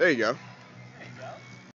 There you go.